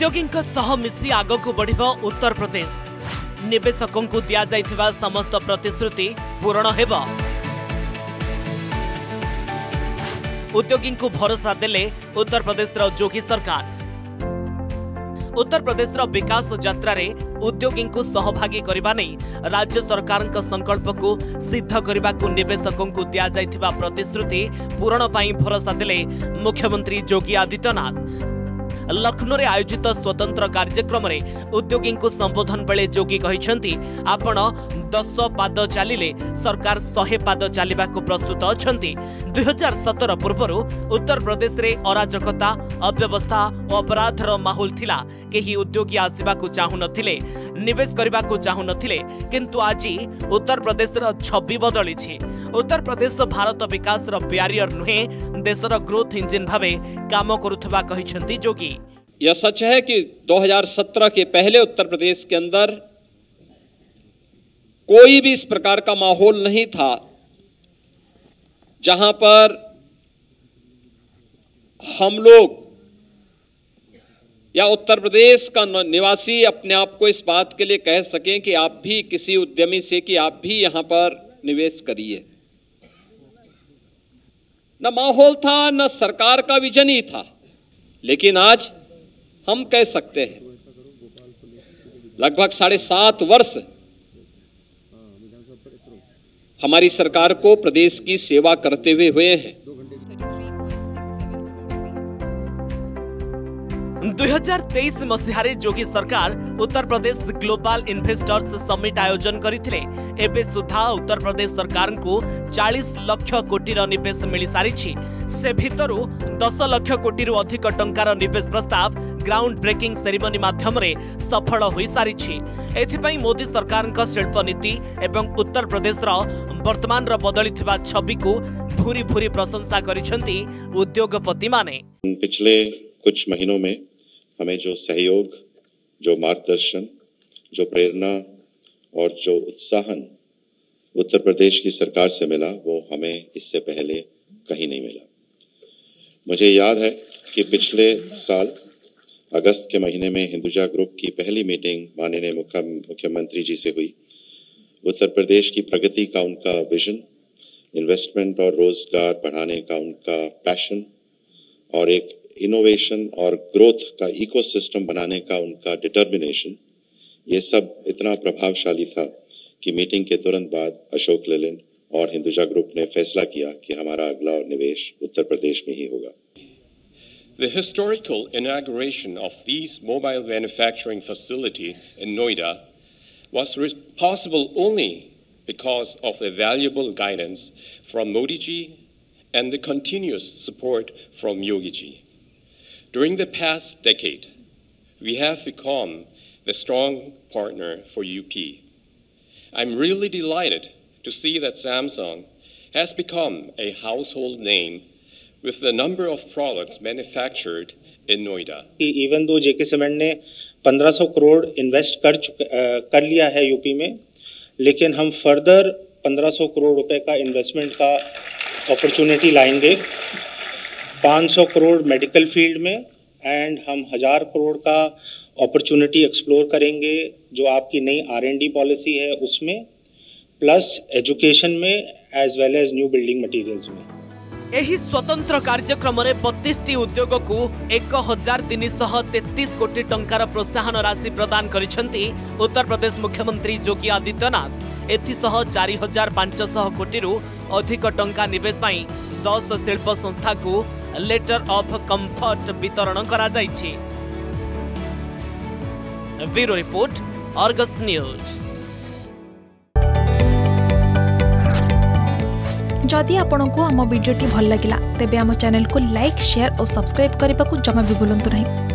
ଉଦ୍ୟୋଗୀଙ୍କ ସହ ମିଶି ଆଗକୁ ବଢ଼ିବ ଉତ୍ତରପ୍ରଦେଶ ନିବେଶକଙ୍କୁ ଦିଆଯାଇଥିବା ସମସ୍ତ ପ୍ରତିଶ୍ରୁତି ପୂରଣ ହେବ ଉଦ୍ୟୋଗୀଙ୍କୁ ଭରସା ଦେଲେ ଉତ୍ତରପ୍ରଦେଶର ଯୋଗୀ ସରକାର ଉତ୍ତରପ୍ରଦେଶର ବିକାଶ ଯାତ୍ରାରେ ଉଦ୍ୟୋଗୀଙ୍କୁ ସହଭାଗୀ କରିବା ନେଇ ରାଜ୍ୟ ସରକାରଙ୍କ ସଂକଳ୍ପକୁ ସିଦ୍ଧ କରିବାକୁ ନିବେଶକଙ୍କୁ ଦିଆଯାଇଥିବା ପ୍ରତିଶ୍ରୁତି ପୂରଣ ପାଇଁ ଭରସା ଦେଲେ ମୁଖ୍ୟମନ୍ତ୍ରୀ ଯୋଗୀ ଆଦିତ୍ୟନାଥ ଲକ୍ଷ୍ନୌରେ ଆୟୋଜିତ ସ୍ୱତନ୍ତ୍ର କାର୍ଯ୍ୟକ୍ରମରେ ଉଦ୍ୟୋଗୀଙ୍କୁ ସମ୍ବୋଧନ ବେଳେ ଯୋଗୀ କହିଛନ୍ତି ଆପଣ ଦଶ ପାଦ ଚାଲିଲେ ସରକାର ଶହେ ପାଦ ଚାଲିବାକୁ ପ୍ରସ୍ତୁତ ଅଛନ୍ତି ଦୁଇହଜାର ସତର ପୂର୍ବରୁ ଉତ୍ତରପ୍ରଦେଶରେ ଅରାଜକତା ଅବ୍ୟବସ୍ଥା ଓ ଅପରାଧର ମାହୋଲ ଥିଲା କେହି ଉଦ୍ୟୋଗୀ ଆସିବାକୁ ଚାହୁଁନଥିଲେ ନିବେଶ କରିବାକୁ ଚାହୁଁନଥିଲେ କିନ୍ତୁ ଆଜି ଉତ୍ତରପ୍ରଦେଶର ଛବି ବଦଳିଛି ଉତ୍ତରପ୍ରଦେଶ ଭାରତ ବିକାଶର ବ୍ୟାରିୟର ନୁହେଁ ଦେଶର ଗ୍ରୋଥ ଇଞ୍ଜିନ ଭାବେ କାମ କରୁଥିବା କହିଛନ୍ତି ଯୋଗୀ यह सच है कि 2017 के पहले उत्तर प्रदेश के अंदर कोई भी इस प्रकार का माहौल नहीं था जहां पर हम लोग या उत्तर प्रदेश का न- निवासी अपने आप को इस बात के लिए कह सकें कि आप भी किसी उद्यमी से कि आप भी यहां पर निवेश करिए न माहौल था, न सरकार का विजन ही था। लेकिन आज हम कह सकते हैं, लगभग साढ़े सात वर्ष हमारी सरकार को प्रदेश की सेवा करते हुए हुए हैं। ଦୁଇହଜାର ତେଇଶ ମସିହାରେ ଯୋଗୀ ସରକାର ଉତ୍ତରପ୍ରଦେଶ ଗ୍ଲୋବାଲ ଇନଭେଷ୍ଟର୍ସ ସମିଟ୍ ଆୟୋଜନ କରିଥିଲେ ଏବେ ସୁଦ୍ଧା ଉତ୍ତରପ୍ରଦେଶ ସରକାରଙ୍କୁ ଚାଳିଶ ଲକ୍ଷ କୋଟିର ନିବେଶ ମିଳିସାରିଛି ସେ ଭିତରୁ ଦଶ ଲକ୍ଷ କୋଟିରୁ ଅଧିକ ଟଙ୍କାର ନିବେଶ ପ୍ରସ୍ତାବ ଗ୍ରାଉଣ୍ଡ ବ୍ରେକିଂ ସେରିମନି ମାଧ୍ୟମରେ ସଫଳ ହୋଇସାରିଛି ଏଥିପାଇଁ ମୋଦି ସରକାରଙ୍କ ଶିଳ୍ପ ନୀତି ଏବଂ ଉତ୍ତରପ୍ରଦେଶର ବର୍ତ୍ତମାନର ବଦଳିଥିବା ଛବିକୁ ଭୁରି ଭୁରି ପ୍ରଶଂସା କରିଛନ୍ତି ଉଦ୍ୟୋଗପତିମାନେ पिछले कुछ महीनों में हमें जो सहयोग, जो मार्गदर्शन, जो प्रेरणा और जो उत्साहन उत्तर प्रदेश की सरकार से मिला, वो हमें इससे पहले कहीं नहीं मिला। मुझे याद है कि पिछले साल अगस्त के महीने में हिंदुजा ग्रुप की पहली मीटिंग माननीय मुख्य, मुख्यमंत्री जी से हुई। उत्तर प्रदेश की प्रगति का उनका विजन इन्वेस्टमेंट और रोज़गार बढ़ाने का उनका पैशन और एक इनोवेशन और ग्रोथ का इकोसिस्टम बनाने का उनका डिटर्मिनेशन ये सब इतना प्रभावशाली था कि मीटिंग के तुरंत बाद अशोक लेलैंड और हिंदुजा ग्रुप ने फैसला किया कि हमारा अगला निवेश उत्तर प्रदेश में ही होगा The historical inauguration of this mobile manufacturing facility in Noida was possible only because of the valuable guidance from Modi ji and the continuous support from Yogi ji. During the past decade, we have become the strong partner for UP. I'm really delighted to see that Samsung has become a household name with the number of products manufactured in Noida. कि even though जेके cement ने 1500 crore invest कर चुके अ, कर लिया है UP में लेकिन हम फर्दर 1500 करोड़ रुपए का इन्वेस्टमेंट का अपॉर्चुनिटी लाएंगे 500 करोड़ मेडिकल फील्ड में एंड हम हजार करोड़ का अपॉर्चुनिटी एक्सप्लोर करेंगे जो आपकी नई आर एन डी पॉलिसी है उसमें प्लस एजुकेशन में as well as new building materials में ଏହି ସ୍ୱତନ୍ତ୍ର କାର୍ଯ୍ୟକ୍ରମରେ ବତିଶଟି ଉଦ୍ୟୋଗକୁ ଏକ ହଜାର ତିନିଶହ ତେତିଶ କୋଟି ଟଙ୍କାର ପ୍ରୋତ୍ସାହନ ରାଶି ପ୍ରଦାନ କରିଛନ୍ତି ଉତ୍ତରପ୍ରଦେଶ ମୁଖ୍ୟମନ୍ତ୍ରୀ ଯୋଗୀ ଆଦିତ୍ୟନାଥ ଏଥିସହ ଚାରି ହଜାର ପାଞ୍ଚଶହ କୋଟିରୁ ଅଧିକ ଟଙ୍କା ନିବେଶ ପାଇଁ ଦଶ ଶିଳ୍ପ ସଂସ୍ଥାକୁ ଲେଟର ଅଫ୍ କମ୍ଫର୍ଟ ବିତରଣ କରାଯାଇଛି ବ୍ୟୁରୋ ରିପୋର୍ଟ ଅର୍ଗସ୍ ନ୍ୟୁଜ୍ ଯଦି ଆପଣଙ୍କୁ ଆମ ଭିଡ଼ିଓଟି ଭଲ ଲାଗିଲା ତେବେ ଆମ ଚ୍ୟାନେଲକୁ ଲାଇକ୍ ସେୟାର ଓ ସବସ୍କ୍ରାଇବ୍ କରିବାକୁ ଜମା ବି ଭୁଲନ୍ତୁ ନାହିଁ